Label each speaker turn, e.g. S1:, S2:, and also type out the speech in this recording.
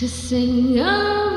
S1: to sing. Oh.